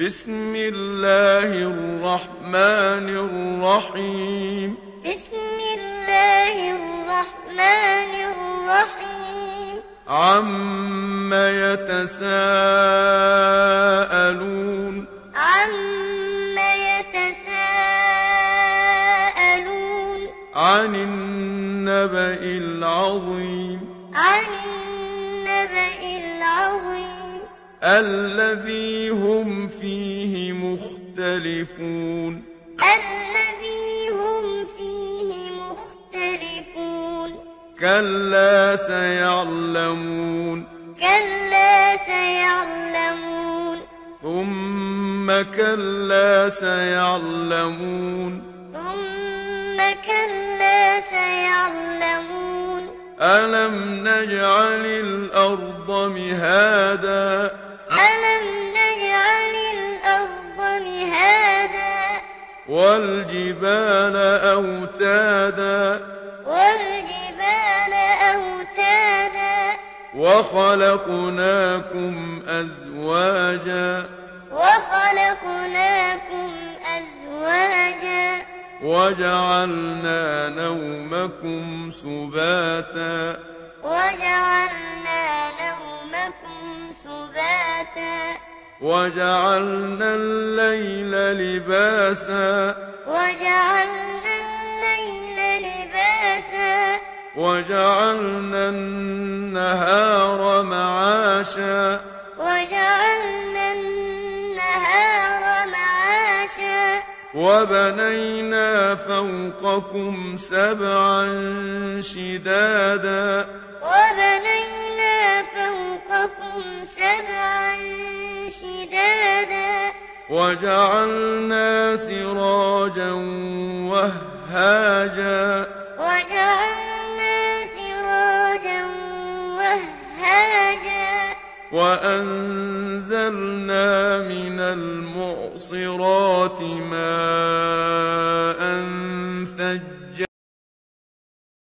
بسم الله الرحمن الرحيم. بسم الله الرحمن الرحيم. عم يتساءلون. عم يتساءلون. عن النبأ العظيم. عن النبأ العظيم الذي هم فيه مختلفون. الذي هم فيه مختلفون. كلا سيعلمون. كلا سيعلمون. ثم كلا سيعلمون. ثم كلا سيعلمون. ألم نجعل الأرض مهادا ألم نجعل الأرض مهادا والجبال أوتادا والجبال أوتادا وخلقناكم أزواجا وخلقناكم أزواجا وجعلنا نومكم سباتا وجعلنا وجعلنا الليل لباسا. وجعلنا الليل لباسا. وجعلنا النهار معاشا. وجعلنا النهار معاشا. وبنينا فوقكم سبعا شدادا. وبنينا وجعلنا سراجا وهاجا. وجعلنا سراجا وهاجا. وأنزلنا من المعصرات ماء.